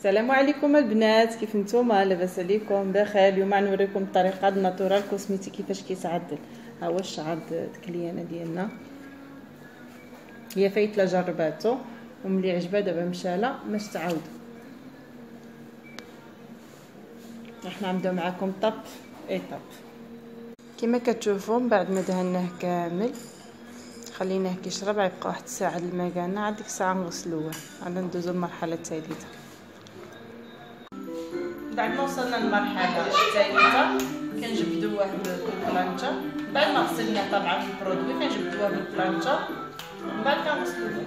السلام عليكم البنات كيف نتوما؟ لاباس عليكم بخير. اليوم غنوريكم الطريقة الناتورال كوسميتي كيفاش كيتعدل. ها هو الشعر الكليانة ديالنا. هي فايت لا جرباتو وملي عجبها دابا مشاله باش تعاود. إحنا نبداو معكم طاب اي طاب كما كتشوفوا من بعد ما دهناه كامل خليناه كيشرب غيبقى واحد الساعة المكانه عاد ديك الساعة نغسلوه عاد ندوزو للمرحله الثالثه بعد ما وصلنا للمرحله الثالثه كنجبدوه بالبلانشا بعد ما غسلنا طبعا البرودوي كنجبدوه بالبلانشا ومن بعد كنغسلوه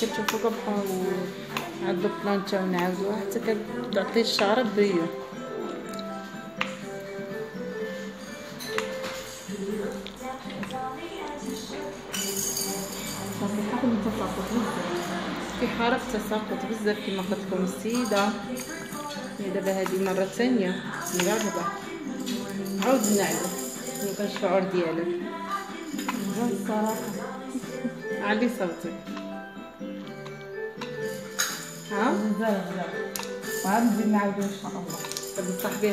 كتشوفوا كنبقاو نعدلو بلانشا ونعاودوها حتى كتعطي الشعر بريو في حرف تساقط بزاف كما قلت لكم السيدة. هي دابا هذه مرة ثانية. نجربها عاود نعلو نلقى الشعور ديالو الصراحه علي صوتي ها؟ نعاودو ان شاء الله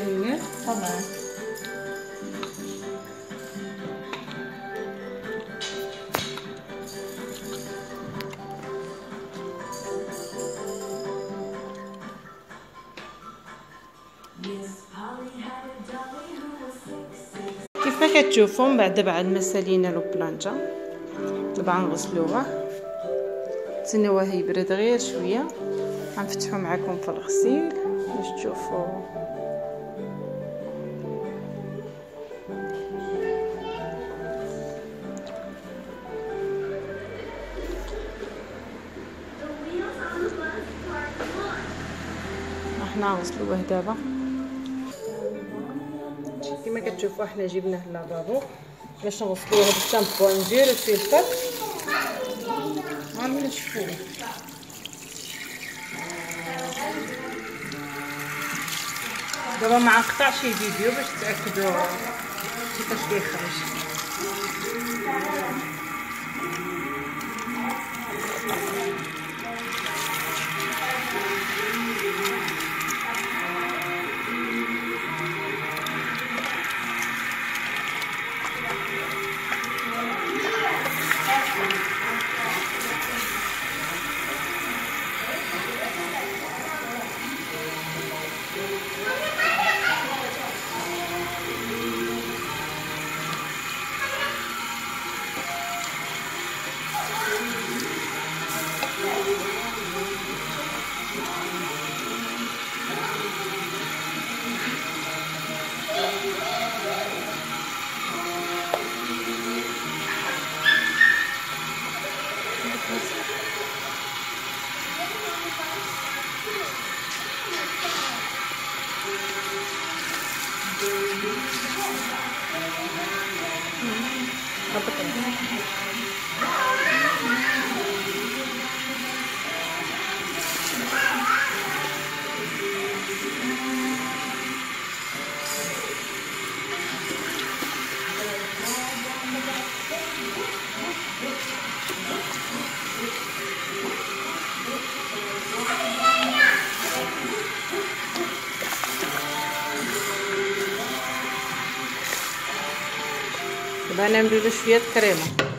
الناس طبعا كيف ما كتشوفوا من بعد بعد ما سالينا لو بلانجا نغسلوها تسناوه يبرد غير شوية. غنفتحو معكم في الغسيل باش تشوفوا إحنا غسلوه دابا. كما كتشوفوا إحنا جبناه للافابو باش نغسلوه بالشامبو نديرو فيه Dat was maar een tasje duur dus het echt door. Eh, Zit als lichaams. له شوية كريمه كما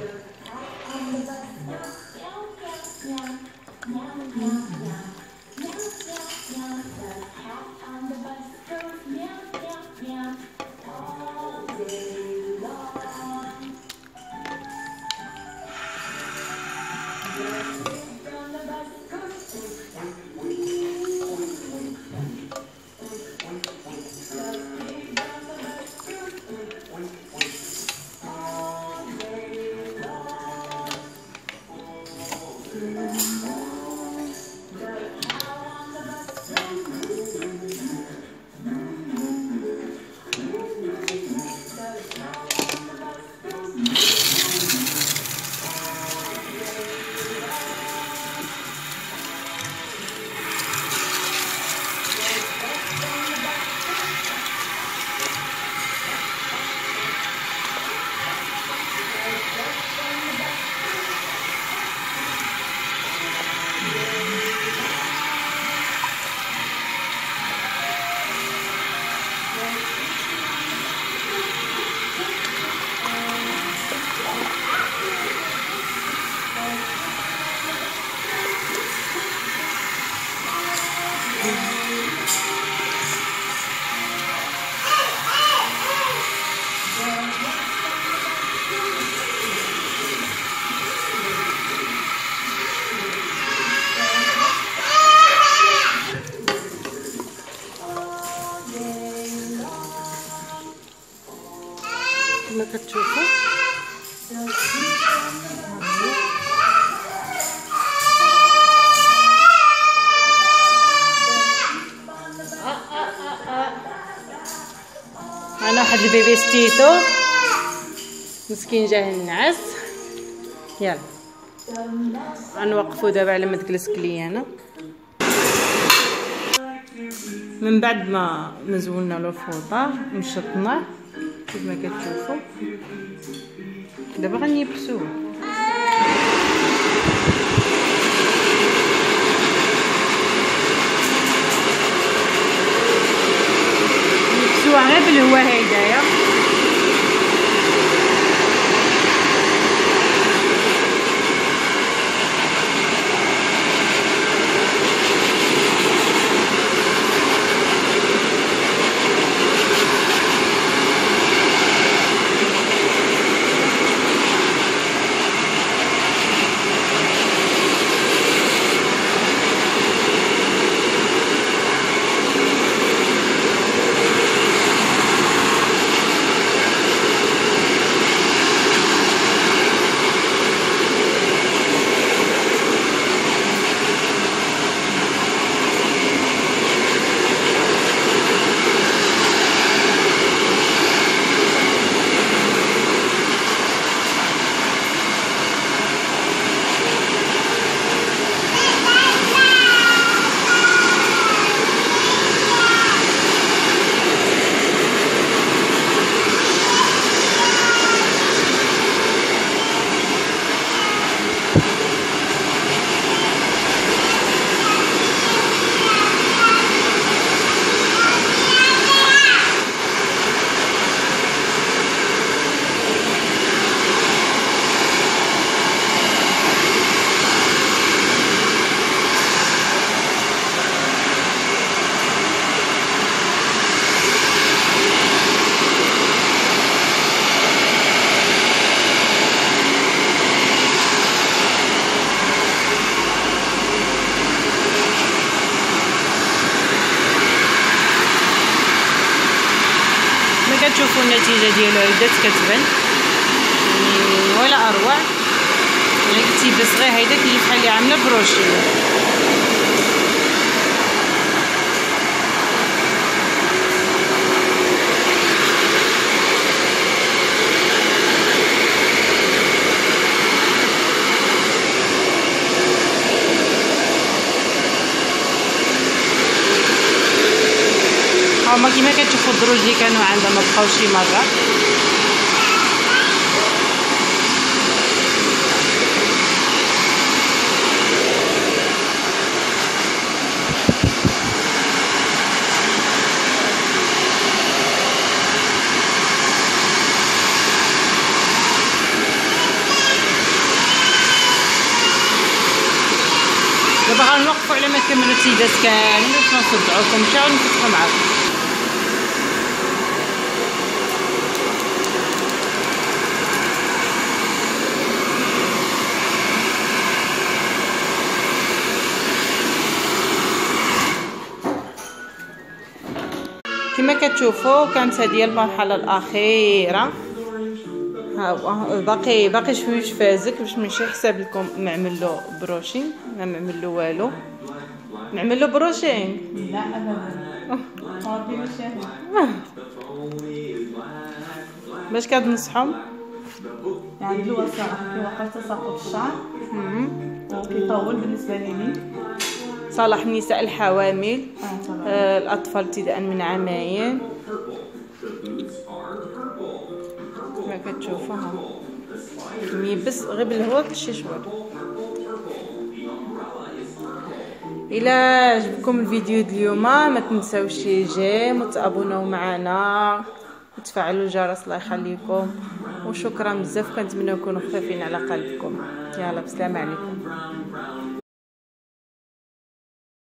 واحد البيبي ستيتو. مسكين جاه النعاس. يلا. غنوقفو دابا على ما تجلس كليانه من بعد ما مزولنا له الفوطه مشطناه كما كتشوفوا دابا غنيبسوه النتيجة ديالو بدات كتبان يعني ولا أروع. يعني كتيبس غير هيدا كيجي بحال اللي عاملة بروشيل كيما كتشوفوا الدروج اللي كانوا عندها ما بقاوش شي مرة. دابا غنوقفوا على ما كملوا التيدات كاملين باش نصدعوكم. مشاو نفتحوا معاكم. كما كتشوفوا كانت هذه المرحلة الأخيرة. ها هو باقي باقي شويش فازك باش ماشي حساب لكم نعمل له بروشين ما نعمل له والو. نعمل له بروشين. لا ابدا. باش كتنصحهم يعني الوسائل كيوقف تساقط الشعر وكيطول بالنسبة لي. صالح النساء الحوامل طبعا آه، الأطفال ابتداء من عامين. كما كتشوفوا ها ميبس غير بالهواء كلشي شوال إلى عجبكم الفيديو ديال اليوم؟ ما تنساوش جيم وتابوناو معنا. وتفعلوا الجرس الله يخليكم. وشكرا بزاف. كنتمنى نكونوا خفيفين على قلبكم. يلا بسلام عليكم.